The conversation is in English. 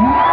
Yeah.